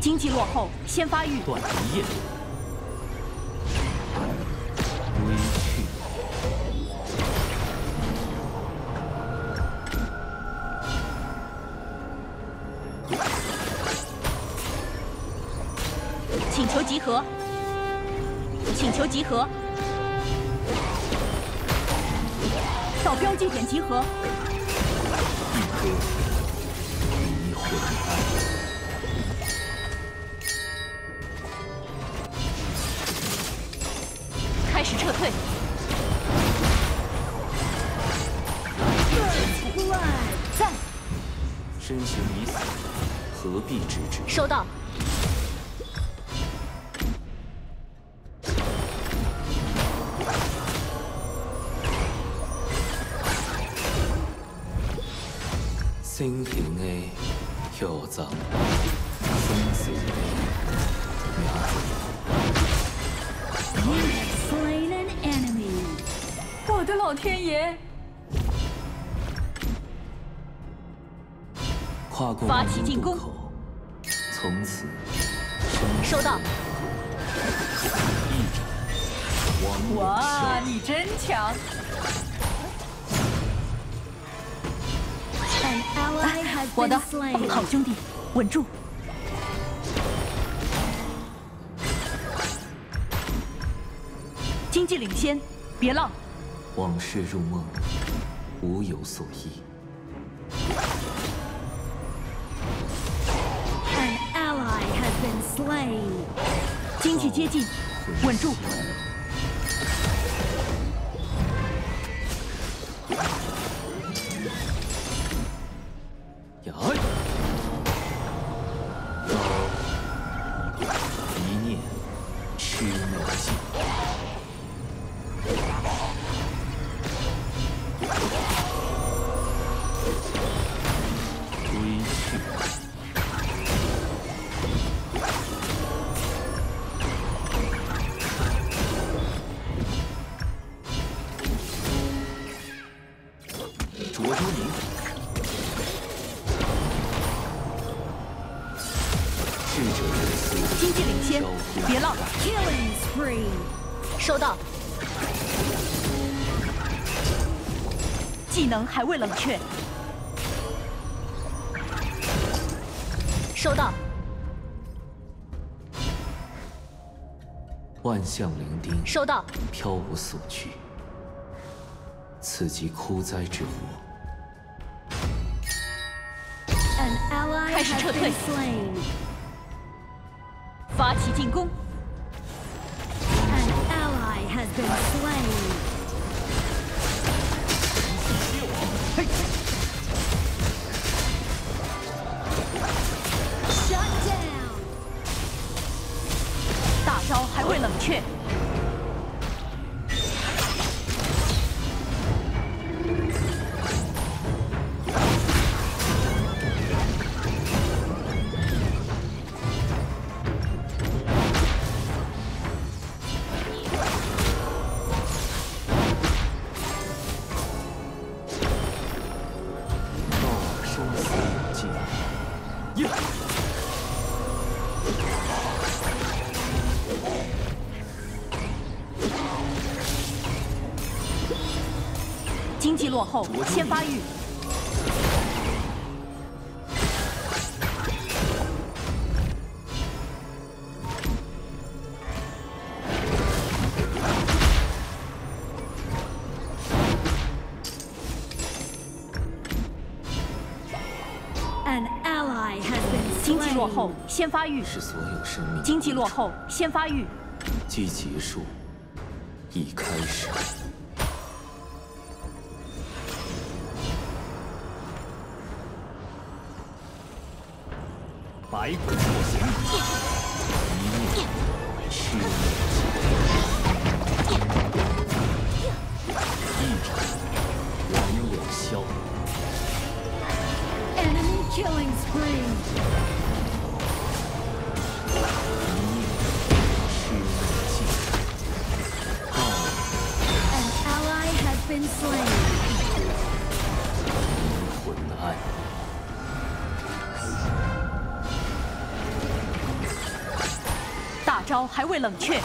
经济落后先发育短一夜请求集合。请求集合。到标记点集合。一颗离魂丹。开始撤退。在。身形已死，何必直指？收到。星形的嚣张，生死的名字。我的老天爷！跨过发起进攻，从此收到。哇，你真强！我的好兄弟，稳住！经济领先，别浪！往事入梦，无有所依。An ally has been slain. 经济接近，稳住！收到。技能还未冷却。收到。万象伶仃，收到。飘无所惧。此即枯灾之火，开始撤退发起进攻。An ally has been slain. 嘿，Shut down. 大招还未冷却。落后，先发育。经济落后先发育。是所有生命经济落后，先发育。即结束，已开始。白骨若行，一念魑魅尽，一掌亡我萧。Enemy killing spree. 一念招还未冷却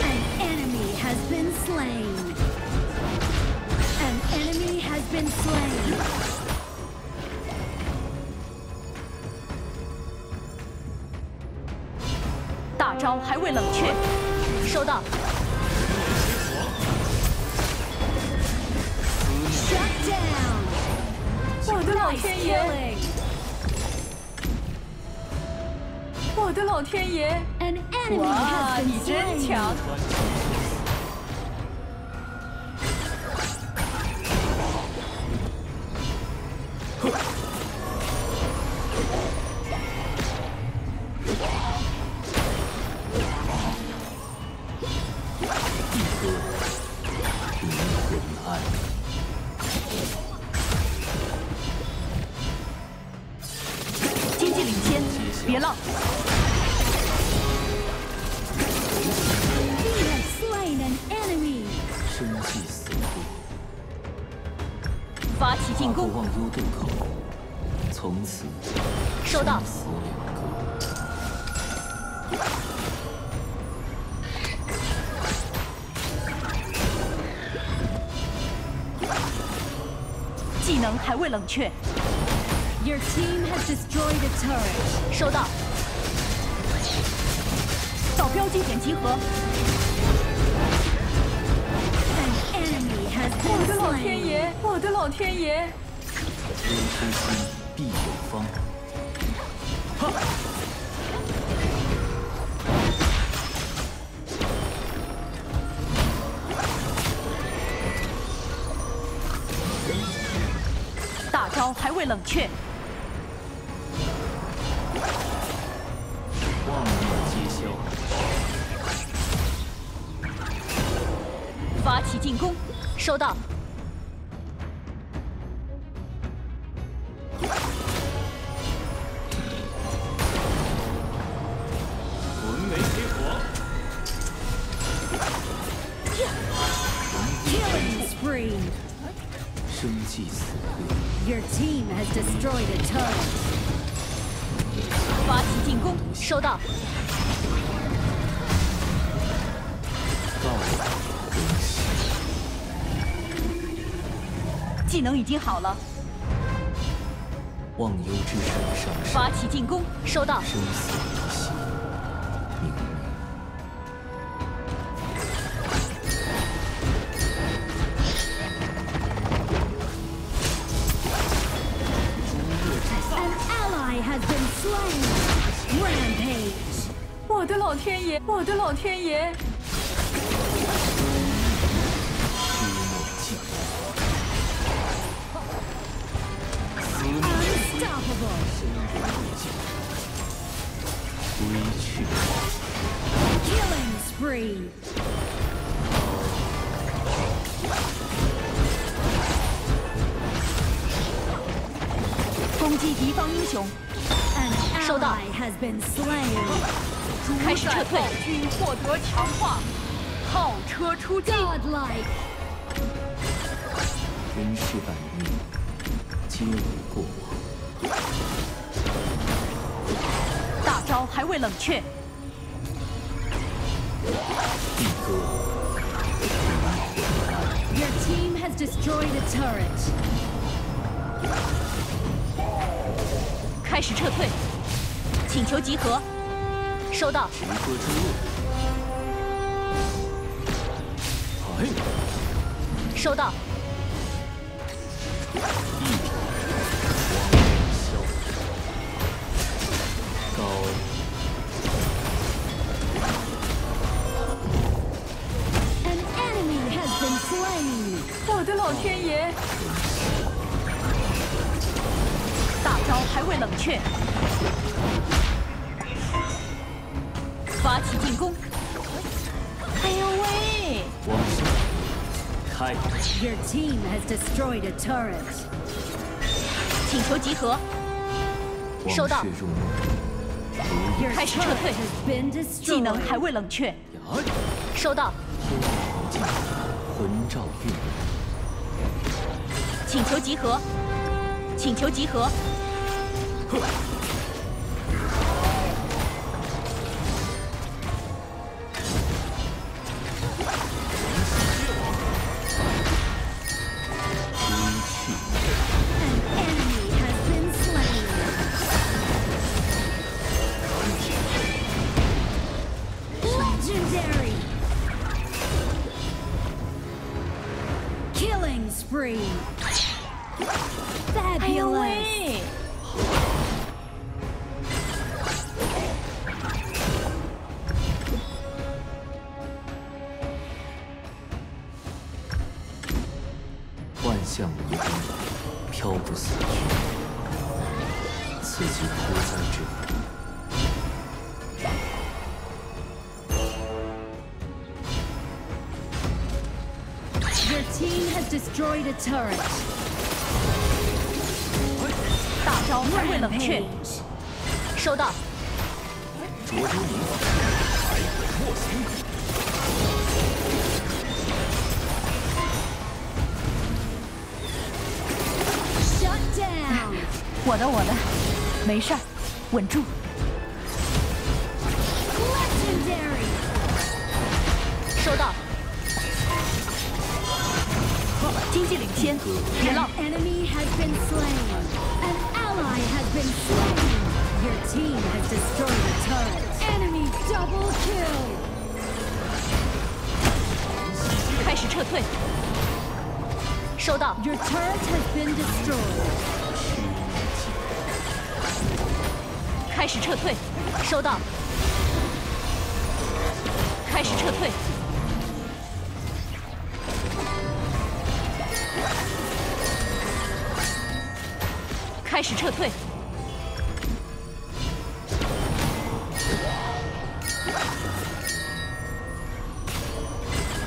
，An enemy has been slain. An enemy has been slain. 大招还未冷却，收到。我的老天爷！我的老天爷！哇，你真强！从此收到。技能还未冷却，Your team has destroyed a turret. 收到。到标记点集合，An enemy has 我的老天.爷！我的老天爷！微出心必有方。大招还未冷却，妄念皆消，发起进攻，收到。生计死路，Your team has destroyed a turret. 发起进攻，收到。技能已经好了，忘忧之神上升，发起进攻，收到。生死我的老天爷，我的老天爷！攻击敌方英雄，收到。开始撤退。军获得强化，炮车出击！Godlike. 人世百命，皆为过往。大招还未冷却，一歌，灵魂暗，Your team has destroyed a turret. 开始撤退，请求集合，收到。直歌之路。哎，收到。一光消，高 An enemy has been slain. 我的老天爷！大招还未冷却，发起进攻。哎呦喂！我开。Your team has destroyed a turret. 请求集合。收到。开始撤退。技能还未冷却。收到。魂照。请求集合。请求集合。Legendary! Killing spree! Fabulous! Destroyed a turret. 大招还未冷却，收到。浊幽冥法，百鬼莫行。Shut down. 我的我的，没事儿，稳住。Legendary. 收到。经济领先，别浪。enemy has been slain. An ally has been slain. Your team has destroyed a turret. Enemy double kill. 开始撤退。收到。Your turret has been destroyed. 开始撤退。收到。开始撤退。开始撤退。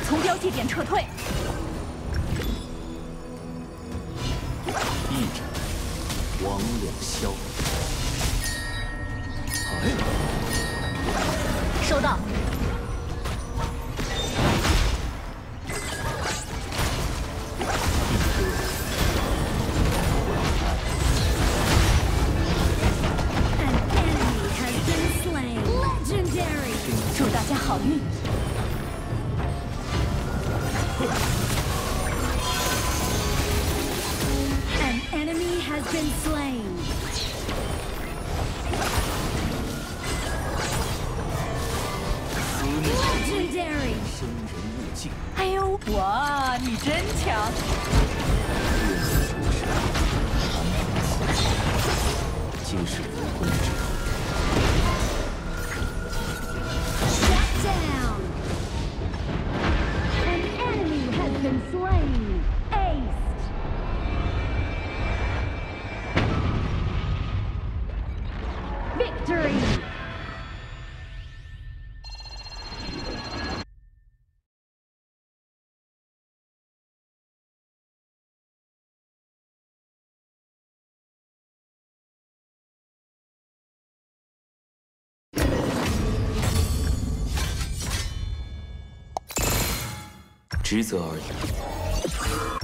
从标记点撤退。一斩，魍魉消。哎，收到。An enemy has been slain. Legendary. 生人勿近，哎呦，哇，你真强！愿主神安平此事，皆是武功之后。职责而已。